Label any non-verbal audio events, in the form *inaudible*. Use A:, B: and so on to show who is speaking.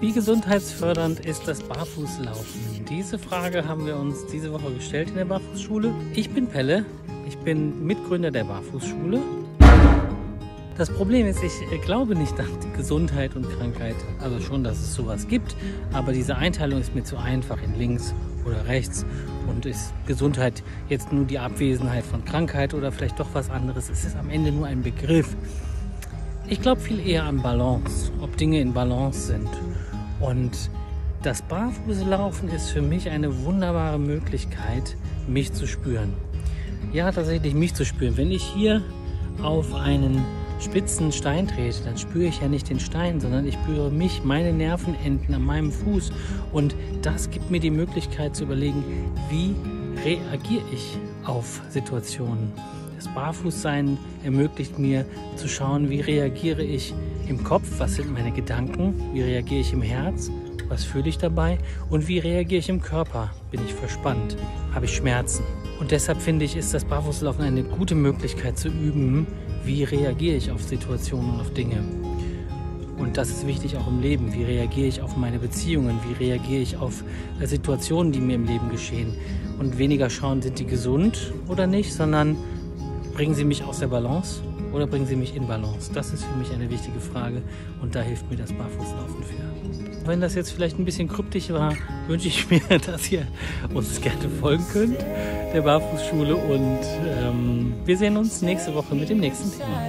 A: Wie gesundheitsfördernd ist das Barfußlaufen? Diese Frage haben wir uns diese Woche gestellt in der Barfußschule. Ich bin Pelle, ich bin Mitgründer der Barfußschule. Das Problem ist, ich glaube nicht an Gesundheit und Krankheit. Also schon, dass es sowas gibt, aber diese Einteilung ist mir zu einfach in links oder rechts. Und ist Gesundheit jetzt nur die Abwesenheit von Krankheit oder vielleicht doch was anderes? Es ist am Ende nur ein Begriff. Ich glaube viel eher an Balance, ob Dinge in Balance sind. Und das Barfußlaufen ist für mich eine wunderbare Möglichkeit, mich zu spüren. Ja, tatsächlich mich zu spüren. Wenn ich hier auf einen spitzen Stein trete, dann spüre ich ja nicht den Stein, sondern ich spüre mich, meine Nervenenden an meinem Fuß. Und das gibt mir die Möglichkeit zu überlegen, wie reagiere ich auf Situationen. Das Barfußsein ermöglicht mir zu schauen, wie reagiere ich im Kopf, was sind meine Gedanken, wie reagiere ich im Herz, was fühle ich dabei und wie reagiere ich im Körper. Bin ich verspannt? Habe ich Schmerzen? Und deshalb finde ich, ist das Barfußlaufen eine gute Möglichkeit zu üben, wie reagiere ich auf Situationen und auf Dinge. Und das ist wichtig auch im Leben. Wie reagiere ich auf meine Beziehungen? Wie reagiere ich auf äh, Situationen, die mir im Leben geschehen? Und weniger schauen, sind die gesund oder nicht, sondern bringen sie mich aus der Balance oder bringen sie mich in Balance? Das ist für mich eine wichtige Frage und da hilft mir das Barfußlaufen für. Wenn das jetzt vielleicht ein bisschen kryptisch war, wünsche ich mir, *laughs* dass ihr uns gerne folgen könnt, der Barfußschule. Und ähm, wir sehen uns nächste Woche mit dem nächsten Thema.